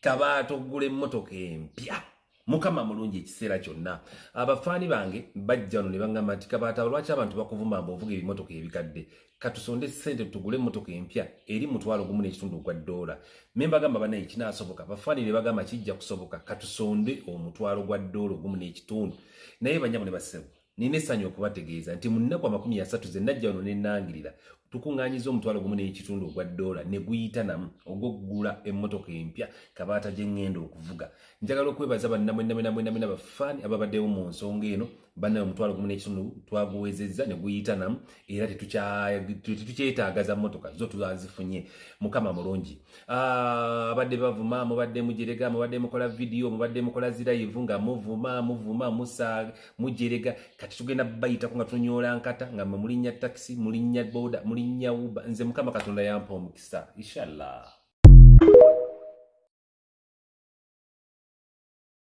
kabaata okugula emmotoka empya. Mukama mulungi ekiseera kyonna. Abafaani bange bajja no ne bagamba nti kabaata lwaki abantu bakuvuma mba ovuga ebimotoka ebikadde? Katusonde sente tugule emmotoka empya eri mutwalo gumu n'ekitundu gwa ddoola. Me mbagamba banaye kinaasoboka. Bafaani ne bagamba kijja kusoboka. Katusonde omutwalo gwa ddoola ogumu n'ekitundu. Naye banyabo ne basebo nina essanyu okubategeeza nti mu nnaku amakumi asatu ze najja wano nenangirira tukuŋŋaanyiza omutwalo gumu n'ekitundu ogwa ddoola ne guyita namu ogwokugula emmotoka empya kabaata gye ŋŋenda okuvuga. Njagala okwebaza bannamwenamwenamwenamwena bafaani ababaddewo mu nsonga eno bannaye omutwalo gumu n'ekitundu twaguwezezza ne guyita namu era tetukyetaagaza mmotoka zo twazifunye mukama mulungi. Abadde bavuma mubadde mujerega mubadde mukola vidiyo mubadde mukola zirayivu nga muvuma muvuma musa mujerega. Kati tugenda bayitako nga tunyola nkata nga mwe mulinnya takisi mulinnya boda mulinnya uba nze mukama katonda yampa omukisa. Inshallah